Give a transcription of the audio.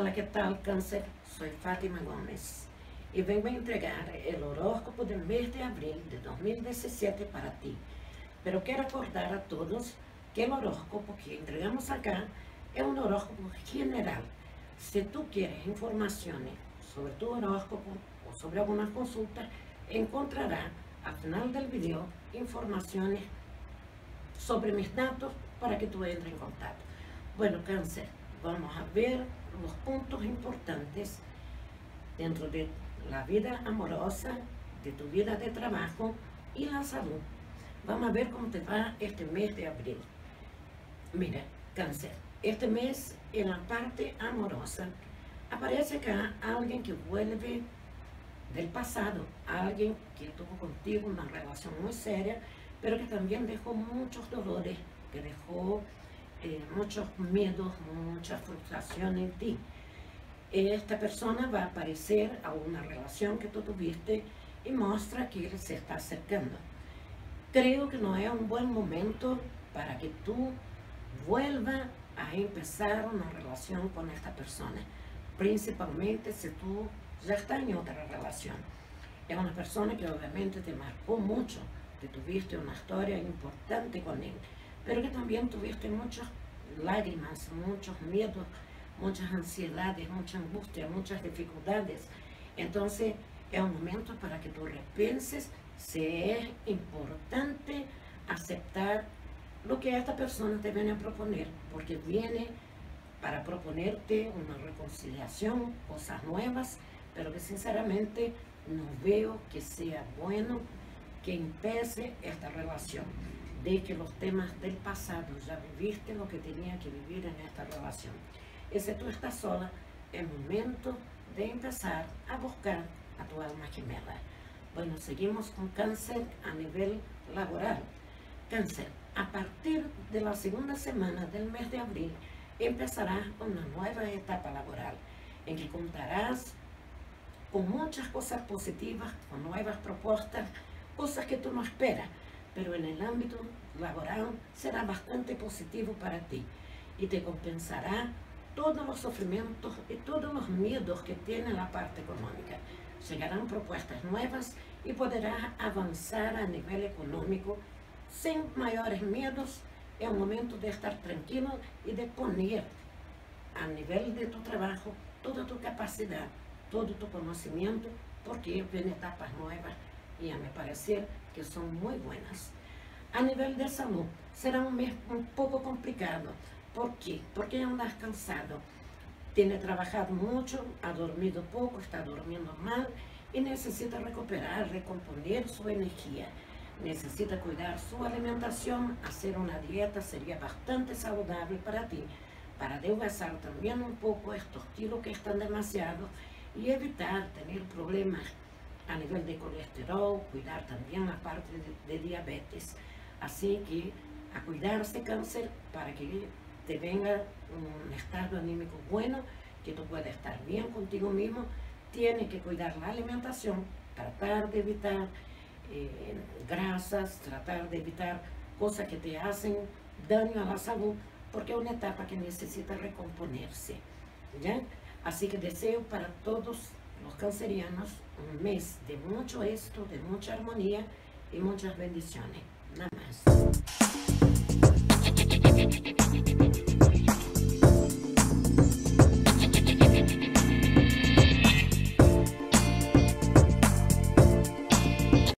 Hola, ¿qué tal cáncer? Soy Fátima Gómez y vengo a entregar el horóscopo del mes de abril de 2017 para ti. Pero quiero acordar a todos que el horóscopo que entregamos acá es un horóscopo general. Si tú quieres informaciones sobre tu horóscopo o sobre alguna consulta, encontrarás al final del video informaciones sobre mis datos para que tú entres en contacto. Bueno, cáncer, vamos a ver los puntos importantes dentro de la vida amorosa, de tu vida de trabajo y la salud. Vamos a ver cómo te va este mes de abril. Mira, cáncer, este mes en la parte amorosa aparece acá alguien que vuelve del pasado, alguien que tuvo contigo una relación muy seria, pero que también dejó muchos dolores, que dejó eh, muchos miedos, mucha frustración en ti. Esta persona va a aparecer a una relación que tú tuviste y muestra que él se está acercando. Creo que no es un buen momento para que tú vuelvas a empezar una relación con esta persona, principalmente si tú ya estás en otra relación. Es una persona que obviamente te marcó mucho, que tuviste una historia importante con él pero que también tuviste muchas lágrimas, muchos miedos, muchas ansiedades, mucha angustia, muchas dificultades. Entonces es un momento para que tú repenses si es importante aceptar lo que esta persona te viene a proponer, porque viene para proponerte una reconciliación, cosas nuevas, pero que sinceramente no veo que sea bueno que empiece esta relación de que los temas del pasado ya viviste lo que tenía que vivir en esta relación. Y si tú estás sola, es momento de empezar a buscar a tu alma gemela. Bueno, seguimos con cáncer a nivel laboral. Cáncer, a partir de la segunda semana del mes de abril empezarás una nueva etapa laboral en que contarás con muchas cosas positivas, con nuevas propuestas, cosas que tú no esperas pero en el ámbito laboral será bastante positivo para ti y te compensará todos los sufrimientos y todos los miedos que tiene la parte económica. Llegarán propuestas nuevas y podrás avanzar a nivel económico sin mayores miedos. Es un momento de estar tranquilo y de poner a nivel de tu trabajo toda tu capacidad, todo tu conocimiento, porque vienen etapas nuevas y a mi parecer que son muy buenas. A nivel de salud, será un mes un poco complicado. ¿Por qué? Porque andas cansado. Tiene trabajado mucho, ha dormido poco, está durmiendo mal y necesita recuperar, recomponer su energía. Necesita cuidar su alimentación, hacer una dieta sería bastante saludable para ti, para adelgazar también un poco estos kilos que están demasiados y evitar tener problemas a nivel de colesterol, cuidar también la parte de, diabetes. Así que a cuidarse cáncer para que te venga un estado anímico bueno, que tú puedas estar bien contigo mismo, tienes que cuidar la alimentación, tratar de evitar eh, grasas, tratar de evitar cosas que te hacen daño a la salud, porque es una etapa que necesita recomponerse. ¿ya? Así que deseo para todos los cancerianos un mes de mucho éxito, de mucha armonía y muchas bendiciones. Nada más.